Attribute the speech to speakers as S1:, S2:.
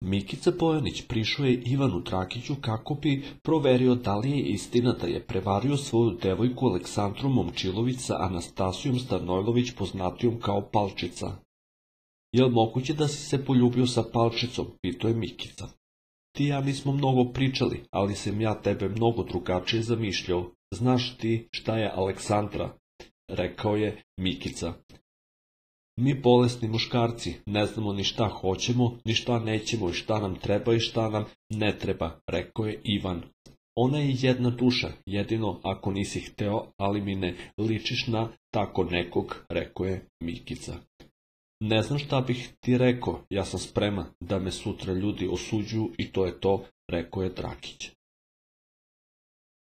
S1: Mikica Bojanić je Ivanu Trakiću kako bi proverio da li je istina da je prevario svoju devojku Aleksandru Momčilović sa Anastasijom Stanojlović poznatijom kao Palčica. Jel moguće da si se poljubio sa Palčicom, pitao je Mikica. Ti ja nismo mnogo pričali, ali sam ja tebe mnogo drugačije zamišljao. Znaš ti šta je Aleksandra? Rekao je Mikica. Mi bolesni muškarci ne znamo ni šta hoćemo, ni šta nećemo i šta nam treba i šta nam ne treba, rekao je Ivan. Ona je jedna duša, jedino ako nisi hteo, ali mi ne ličiš na tako nekog, rekao je Mikica. Ne znam šta bih ti rekao, ja sam spreman da me sutra ljudi osuđuju i to je to, rekao je Drakić.